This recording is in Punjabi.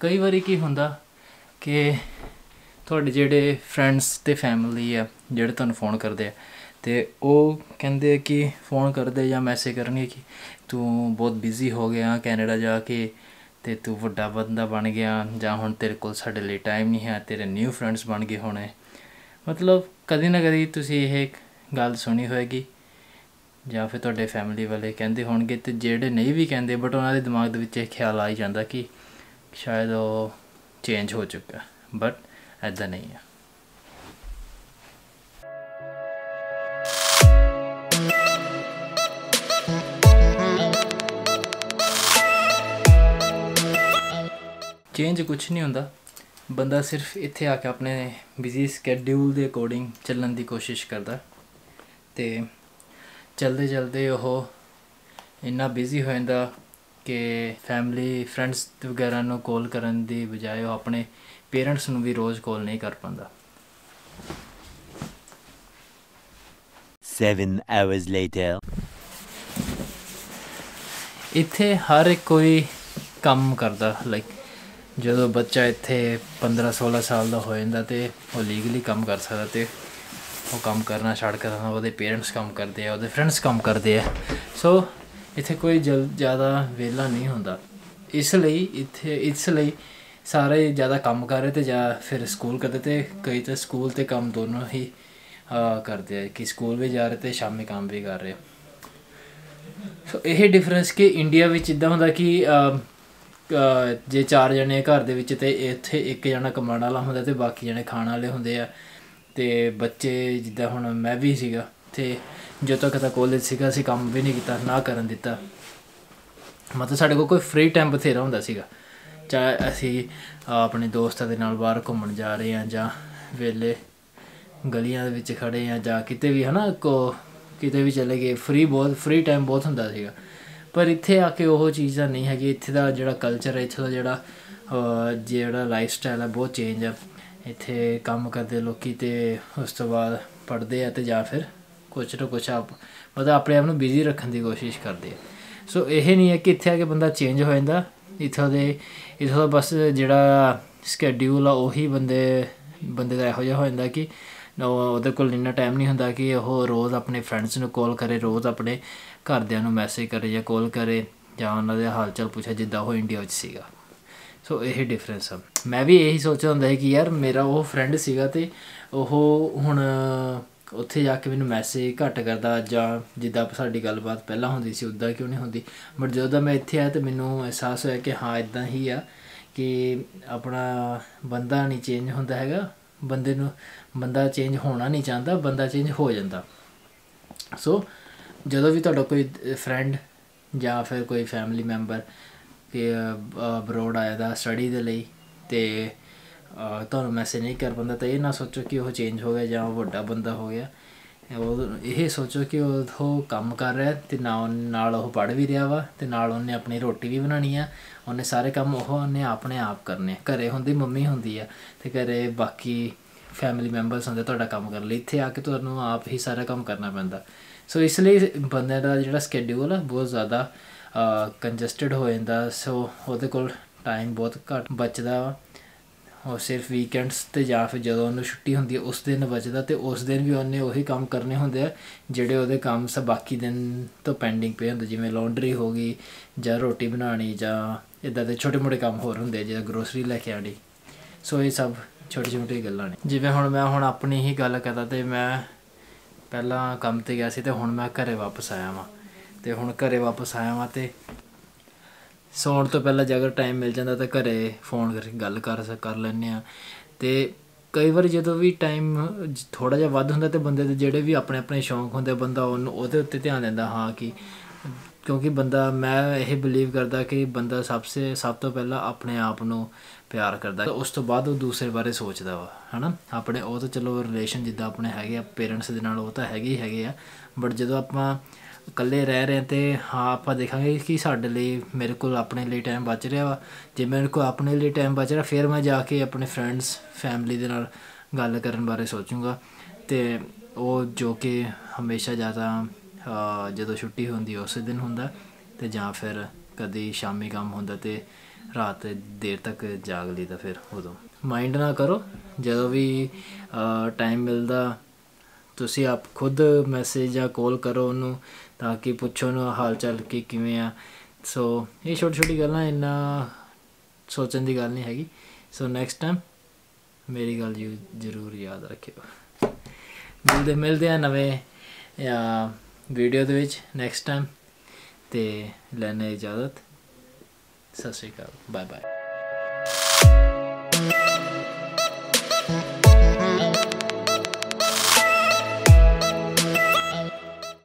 ਕਈ ਵਾਰੀ ਕੀ ਹੁੰਦਾ ਕਿ ਤੁਹਾਡੇ ਜਿਹੜੇ ਫਰੈਂਡਸ ਤੇ ਫੈਮਿਲੀ ਆ, ਜਿਹੜੇ ਤੁਹਾਨੂੰ ਫੋਨ ਕਰਦੇ ਆ, ਤੇ ਉਹ ਕਹਿੰਦੇ ਆ ਕਿ ਫੋਨ ਕਰਦੇ ਜਾਂ ਮੈਸੇਜ ਕਰਨਗੇ ਕਿ ਤੂੰ ਬਹੁਤ ਬਿਜ਼ੀ ਹੋ ਗਿਆ ਕੈਨੇਡਾ ਜਾ ਕੇ ਤੇ ਤੂੰ ਵੱਡਾ ਬੰਦਾ ਬਣ ਗਿਆ ਜਾਂ ਹੁਣ ਤੇਰੇ ਕੋਲ ਸਾਡੇ ਲਈ ਟਾਈਮ ਨਹੀਂ ਹੈ, ਤੇਰੇ ਨਿਊ ਫਰੈਂਡਸ ਬਣ ਗਏ ਹੋਣੇ। ਮਤਲਬ ਕਦੀ ਨਾ ਕਦੀ ਤੁਸੀਂ ਇਹ ਗੱਲ ਸੁਣੀ ਹੋਏਗੀ ਜਾਂ ਫਿਰ ਤੁਹਾਡੇ ਫੈਮਿਲੀ ਵਾਲੇ ਕਹਿੰਦੇ ਹੋਣਗੇ ਤੇ ਜਿਹੜੇ ਨਹੀਂ ਵੀ ਕਹਿੰਦੇ ਬਟ ਉਹਨਾਂ ਦੇ ਦਿਮਾਗ ਦੇ ਵਿੱਚ ਇਹ ਖਿਆਲ ਆ ਹੀ ਜਾਂਦਾ ਕਿ ਸ਼ਾਇਦ ਉਹ ਚੇਂਜ ਹੋ ਚੁੱਕਾ ਬਟ ਐਦਾਂ ਨਹੀਂ ਹੈ ਚੇਂਜ ਕੁਝ ਨਹੀਂ ਹੁੰਦਾ ਬੰਦਾ ਸਿਰਫ ਇੱਥੇ ਆ ਕੇ ਆਪਣੇ ਬਿਜ਼ੀ ਸਕੇਡਿਊਲ ਦੇ ਅਕੋਰਡਿੰਗ ਚੱਲਣ ਦੀ ਕੋਸ਼ਿਸ਼ ਕਰਦਾ ਤੇ ਚਲਦੇ ਚਲਦੇ ਉਹ ਇੰਨਾ ਬਿਜ਼ੀ ਹੋ ਜਾਂਦਾ ਕਿ ਫੈਮਿਲੀ ਫਰੈਂਡਸ ਵਗੈਰਾ ਨੂੰ ਕਾਲ ਕਰਨ ਦੀ ਬਜਾਏ ਉਹ ਆਪਣੇ ਪੇਰੈਂਟਸ ਨੂੰ ਵੀ ਰੋਜ਼ ਕਾਲ ਨਹੀਂ ਕਰ ਪਾਉਂਦਾ 7 hours later. ਇੱਥੇ ਹਰ ਇੱਕ ਕੋਈ ਕੰਮ ਕਰਦਾ ਲਾਈਕ ਜਦੋਂ ਬੱਚਾ ਇੱਥੇ 15 16 ਸਾਲ ਦਾ ਹੋ ਜਾਂਦਾ ਤੇ ਉਹ ਲੀਗਲੀ ਕੰਮ ਕਰ ਸਕਦਾ ਤੇ ਉਹ ਕੰਮ ਕਰਨਾ ਛੱਡ ਕੇ ਉਹਦੇ ਪੇਰੈਂਟਸ ਕੰਮ ਕਰਦੇ ਆ ਉਹਦੇ ਫਰੈਂਡਸ ਕੰਮ ਕਰਦੇ ਆ ਸੋ ਇੱਥੇ ਕੋਈ ਜਲ, ਜ਼ਿਆਦਾ ਵਿਹਲਾ ਨਹੀਂ ਹੁੰਦਾ। ਇਸ ਲਈ ਇੱਥੇ, ਇਸ ਲਈ ਸਾਰੇ ਜ਼ਿਆਦਾ ਕੰਮ ਕਰ ਰਹੇ ਤੇ ਜਾਂ ਫਿਰ ਸਕੂਲ ਕਰਦੇ ਤੇ ਕਈ ਤਾਂ ਸਕੂਲ ਤੇ ਕੰਮ ਦੋਨੋਂ ਹੀ ਕਰਦੇ ਆ। ਕਿ ਸਕੂਲ ਵੀ ਜਾ ਰਹੇ ਤੇ ਸ਼ਾਮੀ ਕੰਮ ਵੀ ਕਰ ਰਹੇ ਸੋ ਇਹ ਡਿਫਰੈਂਸ ਕਿ ਇੰਡੀਆ ਵਿੱਚ ਇਦਾਂ ਹੁੰਦਾ ਕਿ ਜੇ ਚਾਰ ਜਣੇ ਘਰ ਦੇ ਵਿੱਚ ਤੇ ਇੱਥੇ ਇੱਕ ਜਣਾ ਕਮਾਉਣ ਵਾਲਾ ਹੁੰਦਾ ਤੇ ਬਾਕੀ ਜਣੇ ਖਾਣ ਵਾਲੇ ਹੁੰਦੇ ਆ। ਤੇ ਬੱਚੇ ਜਿੱਦਾਂ ਹੁਣ ਮੈਂ ਵੀ ਸੀਗਾ ਤੇ ਜਦੋਂ ਤੱਕ ਤਾਂ ਕਾਲਜ ਸੀਗਾ ਅਸੀਂ ਕੰਮ ਵੀ ਨਹੀਂ ਕੀਤਾ ਨਾ ਕਰਨ ਦਿੱਤਾ। ਮਤਲਬ ਸਾਡੇ ਕੋਲ ਕੋਈ ਫ੍ਰੀ ਟਾਈਮ ਬਥੇਰਾ ਹੁੰਦਾ ਸੀਗਾ। ਚਾਹੇ ਅਸੀਂ ਆਪਣੇ ਦੋਸਤਾਂ ਦੇ ਨਾਲ ਬਾਹਰ ਘੁੰਮਣ ਜਾ ਰਹੇ ਹਾਂ ਜਾਂ ਵੇਲੇ ਗਲੀਆਂ ਦੇ ਵਿੱਚ ਖੜੇ ਆ ਜਾਂ ਕਿਤੇ ਵੀ ਹਨਾ ਕੋ ਕਿਤੇ ਵੀ ਚਲੇ ਗਏ ਫ੍ਰੀ ਬਹੁਤ ਫ੍ਰੀ ਟਾਈਮ ਬਹੁਤ ਹੁੰਦਾ ਸੀਗਾ। ਪਰ ਇੱਥੇ ਆ ਕੇ ਉਹ ਚੀਜ਼ਾਂ ਨਹੀਂ ਹੈਗੀ। ਇੱਥੇ ਦਾ ਜਿਹੜਾ ਕਲਚਰ ਹੈ ਇੱਥੇ ਦਾ ਜਿਹੜਾ ਅਹ, ਜਿਹੜਾ ਲਾਈਫ ਸਟਾਈਲ ਹੈ ਬਹੁਤ ਚੇਂਜ ਆ। ਇੱਥੇ ਕੰਮ ਕਰਦੇ ਲੋਕੀ ਤੇ ਉਸ ਤੋਂ ਬਾਅਦ ਪੜ੍ਹਦੇ ਆ ਤੇ ਜਾਂ ਫਿਰ ਕੁਛ ਨਾ ਕੁਛ ਆਪ, ਮਤਲਬ ਆਪਣੇ ਆਪ ਨੂੰ ਬਿਜ਼ੀ ਰੱਖਣ ਦੀ ਕੋਸ਼ਿਸ਼ ਕਰਦੇ ਆ। ਸੋ ਇਹ ਨਹੀਂ ਹੈ ਕਿ ਇੱਥੇ ਆ ਕੇ ਬੰਦਾ ਚੇਂਜ ਹੋ ਜਾਂਦਾ। ਇੱਥੋਂ ਦੇ, ਇੱਥੋਂ ਦਾ ਬਸ ਜਿਹੜਾ ਸਕੇਡਿਊਲ ਆ ਉਹੀ ਬੰਦੇ ਬੰਦੇ ਦਾ ਇਹੋ ਜਿਹਾ ਹੋ ਜਾਂਦਾ ਕਿ ਉਹ- ਉਹਦੇ ਕੋਲ ਇੰਨਾ ਟਾਈਮ ਨਹੀਂ ਹੁੰਦਾ ਕਿ ਉਹ ਰੋਜ਼ ਆਪਣੇ ਫਰੈਂਡਸ ਨੂੰ ਕਾਲ ਕਰੇ, ਰੋਜ਼ ਆਪਣੇ ਘਰਦਿਆਂ ਨੂੰ ਮੈਸੇਜ ਕਰੇ ਜਾਂ ਕਾਲ ਕਰੇ ਜਾਂ ਉਹਨਾਂ ਦੇ ਹਾਲ ਚਾਲ ਪੁੱਛੇ, ਜਿੱਦਾਂ ਉਹ ਇੰਡੀਆ ਵਿੱਚ ਸੀਗਾ। ਸੋ ਇਹ ਡਿਫਰੈਂਸ ਆ। ਮੈਂ ਵੀ ਇਹੀ ਸੋਚਦਾ ਹੁੰਦਾ ਹੈ ਕਿ ਯਾਰ ਮੇਰਾ ਉਹ ਫਰੈਂਡ ਸੀਗਾ ਤੇ ਉਹ ਹੁਣ ਉੱਥੇ ਜਾ ਕੇ ਮੈਨੂੰ ਮੈਸੇਜ ਘੱਟ ਕਰਦਾ ਜਾਂ ਜਿੱਦਾਂ ਸਾਡੀ ਗੱਲਬਾਤ ਪਹਿਲਾਂ ਹੁੰਦੀ ਸੀ, ਉੱਦਾਂ ਕਿਉਂ ਨਹੀਂ ਹੁੰਦੀ। ਬਟ ਜਦੋਂ ਦਾ ਮੈਂ ਇੱਥੇ ਆਇਆ ਤੇ ਮੈਨੂੰ ਅਹਿਸਾਸ ਹੋਇਆ ਕਿ ਹਾਂ ਇਦਾਂ ਹੀ ਆ ਕਿ ਆਪਣਾ ਬੰਦਾ ਨਹੀਂ ਚੇਂਜ ਹੁੰਦਾ ਹੈਗਾ। ਬੰਦੇ ਨੂੰ ਬੰਦਾ ਚੇਂਜ ਹੋਣਾ ਨਹੀਂ ਚਾਹੁੰਦਾ, ਬੰਦਾ ਚੇਂਜ ਹੋ ਜਾਂਦਾ। ਸੋ ਜਦੋਂ ਵੀ ਤੁਹਾਡਾ ਕੋਈ ਫਰੈਂਡ ਜਾਂ ਫਿਰ ਕੋਈ ਫੈਮਿਲੀ ਮੈਂਬਰ ਕਿ ਅਬਰੋਡ ਆਇਆ ਦਾ ਸਟੱਡੀ ਦੇ ਲਈ ਤੇ ਤੁਹਾਨੂੰ ਮੈਸੇਜ ਨਹੀਂ ਕਰ ਪਾਉਂਦਾ, ਤਾਂ ਇਹ ਨਾ ਸੋਚੋ ਕਿ ਉਹ ਚੇਂਜ ਹੋ ਗਿਆ ਜਾਂ ਉਹ ਵੱਡਾ ਬੰਦਾ ਹੋ ਗਿਆ। ਉਹ ਇਹ ਸੋਚੋ ਕਿ ਉਹ ਕੰਮ ਕਰ ਰਿਹਾ ਤੇ ਨਾਲ ਨਾਲ ਉਹ ਪੜ੍ਹ ਵੀ ਰਿਹਾ ਵਾ ਤੇ ਨਾਲ ਉਹਨੇ ਆਪਣੀ ਰੋਟੀ ਵੀ ਬਣਾਉਣੀ ਆ। ਉਹਨੇ ਸਾਰੇ ਕੰਮ ਉਹ ਉਹਨੇ ਆਪਣੇ ਆਪ ਕਰਨੇ ਆ। ਘਰੇ ਹੁੰਦੀ ਮੰਮੀ ਹੁੰਦੀ ਆ ਤੇ ਘਰੇ ਬਾਕੀ ਫੈਮਿਲੀ ਮੈਂਬਰਸ ਹੁੰਦੇ ਤੁਹਾਡਾ ਕੰਮ ਕਰਨ ਲਈ। ਇੱਥੇ ਆ ਕੇ ਤੁਹਾਨੂੰ ਆਪ ਹੀ ਸਾਰਾ ਕੰਮ ਕਰਨਾ ਪੈਂਦਾ। ਸੋ ਇਸ ਲਈ ਬੰਦੇ ਦਾ ਜਿਹੜਾ ਸਕੇਡਿਊਲ ਆ ਬਹੁਤ ਜ਼ਿਆਦਾ ਕੰਜਸਟਡ ਹੋ ਜਾਂਦਾ। ਸੋ ਉਹਦੇ ਕੋਲ ਟਾਈਮ ਬਹੁਤ ਘੱਟ ਬਚਦਾ ਵਾ। ਉਹ ਸਿਰਫ ਵੀਕਐਂਡਸ ਤੇ ਜਾਂ ਫਿਰ ਜਦੋਂ ਉਹਨੂੰ ਛੁੱਟੀ ਹੁੰਦੀ ਹੈ ਉਸ ਦਿਨ ਬਚਦਾ ਤੇ ਉਸ ਦਿਨ ਵੀ ਉਹਨੇ ਉਹੀ ਕੰਮ ਕਰਨੇ ਹੁੰਦੇ ਆ ਜਿਹੜੇ ਉਹਦੇ ਕੰਮ ਸਭ ਬਾਕੀ ਦਿਨ ਤੋਂ ਪੈਂਡਿੰਗ ਪਏ ਹੁੰਦੇ ਜਿਵੇਂ ਲਾਂਡਰੀ ਹੋ ਗਈ ਜਾਂ ਰੋਟੀ ਬਣਾਉਣੀ ਜਾਂ ਇਦਾਂ ਦੇ ਛੋਟੇ ਮੋਟੇ ਕੰਮ ਹੋਰ ਹੁੰਦੇ ਆ, ਜਿਵੇਂ ਗਰੋਸਰੀ ਲੈ ਕੇ ਆਣੀ ਸੋ ਇਹ ਸਭ ਛੋਟੀ ਛੋਟੀ ਗੱਲਾਂ ਨੇ। ਜਿਵੇਂ ਹੁਣ ਮੈਂ ਹੁਣ ਆਪਣੀ ਹੀ ਗੱਲ ਕਰਦਾ ਤੇ ਮੈਂ ਪਹਿਲਾਂ ਕੰਮ ਤੇ ਗਿਆ ਸੀ ਤੇ ਹੁਣ ਮੈਂ ਘਰੇ ਵਾਪਸ ਆਇਆ ਵਾਂ। ਤੇ ਹੁਣ ਘਰੇ ਵਾਪਸ ਆਇਆ ਵਾਂ ਤੇ ਸੌਣ ਤੋਂ ਪਹਿਲਾਂ ਜੇ ਅਗਰ ਟਾਈਮ ਮਿਲ ਜਾਂਦਾ ਤਾਂ ਘਰੇ ਫੋਨ ਕਰਕੇ ਗੱਲ ਕਰ ਸ- ਕਰ ਲੈਂਦੇ ਆ ਤੇ ਕਈ ਵਾਰ ਜਦੋਂ ਵੀ ਟਾਈਮ ਥੋੜਾ ਜਿਹਾ ਵੱਧ ਹੁੰਦਾ ਤੇ ਬੰਦੇ ਦੇ ਜਿਹੜੇ ਵੀ ਆਪਣੇ ਆਪਣੇ ਸ਼ੌਂਕ ਹੁੰਦੇ ਬੰਦਾ ਉਹਨੂੰ, ਉਹਦੇ ਉੱਤੇ ਧਿਆਨ ਦਿੰਦਾ, ਹਾਂ ਕਿ ਕਿਉਂਕਿ ਬੰਦਾ, ਮੈਂ ਇਹ ਬਲੀਵ ਕਰਦਾ ਕਿ ਬੰਦਾ ਸਭ ਸੇ, ਸਭ ਤੋਂ ਪਹਿਲਾਂ ਆਪਣੇ ਆਪ ਨੂੰ ਪਿਆਰ ਕਰਦਾ। ਉਸ ਤੋਂ ਬਾਅਦ ਉਹ ਦੂਸਰੇ ਬਾਰੇ ਸੋਚਦਾ ਵਾ, ਹਨਾ? ਆਪਣੇ, ਉਹ ਤਾਂ ਚਲੋ ਰਿਲੇਸ਼ਨ ਜਿੱਦਾਂ ਆਪਣੇ ਹੈਗੇ ਆ ਪੇਰੈਂਟਸ ਦੇ ਨਾਲ ਉਹ ਤਾਂ ਹੈਗੇ ਹੀ ਹੈਗੇ ਆ। ਬਟ ਜਦੋਂ ਆਪਾਂ ਇਕੱਲੇ ਰਹਿ ਰਹੇ ਹਾਂ ਤੇ ਹਾਂ, ਆਪਾਂ ਦੇਖਾਂਗੇ ਕਿ ਸਾਡੇ ਲਈ ਮੇਰੇ ਕੋਲ ਆਪਣੇ ਲਈ ਟਾਈਮ ਬਚ ਰਿਹਾ ਵਾ। ਜੇ ਮੇਰੇ ਕੋਲ ਆਪਣੇ ਲਈ ਟਾਈਮ ਬਚ ਰਿਹਾ, ਫਿਰ ਮੈਂ ਜਾ ਕੇ ਆਪਣੇ ਫਰੈਂਡਸ ਫੈਮਿਲੀ ਦੇ ਨਾਲ ਗੱਲ ਕਰਨ ਬਾਰੇ ਸੋਚੂੰਗਾ। ਤੇ ਉਹ ਜੋ ਕਿ ਹਮੇਸ਼ਾ ਜ਼ਿਆਦਾ ਜਦੋਂ ਛੁੱਟੀ ਹੁੰਦੀ ਹੈ ਉਸੇ ਦਿਨ ਹੁੰਦਾ। ਤੇ ਜਾਂ ਫਿਰ ਕਦੀ ਸ਼ਾਮੀ ਕੰਮ ਹੁੰਦਾ ਤੇ ਰਾਤ ਦੇਰ ਤੱਕ ਜਾਗ ਲਈਦਾ ਫਿਰ ਉਦੋਂ। ਮਾਈਂਡ ਨਾ ਕਰੋ, ਜਦੋਂ ਵੀ ਟਾਈਮ ਮਿਲਦਾ ਤੁਸੀਂ ਆਪ ਖੁਦ ਮੈਸੇਜ ਜਾਂ ਕਾਲ ਕਰੋ ਉਹਨੂੰ ਤਾਂ ਕਿ ਪੁੱਛੋ ਨੂੰ ਹਾਲ ਚਾਲ ਕੀ, ਕਿਵੇਂ ਆ। ਸੋ ਇਹ ਛੋਟੀ ਛੋਟੀ ਗੱਲਾਂ, ਇੰਨਾ ਸੋਚਣ ਦੀ ਗੱਲ ਨਹੀਂ ਹੈਗੀ। ਸੋ ਨੈਕਸਟ ਟਾਈਮ ਮੇਰੀ ਗੱਲ ਯੂ ਜ਼ਰੂਰ ਯਾਦ ਰੱਖਿਓ। ਮਿਲਦੇ ਮਿਲਦੇ ਆ ਨਵੇਂ ਵੀਡੀਓ ਦੇ ਵਿੱਚ ਨੈਕਸਟ ਟਾਈਮ ਤੇ ਲੈਣੇ ਇਜਾਜ਼ਤ। ਸਤਿ ਸ਼੍ਰੀ ਅਕਾਲ। Bye bye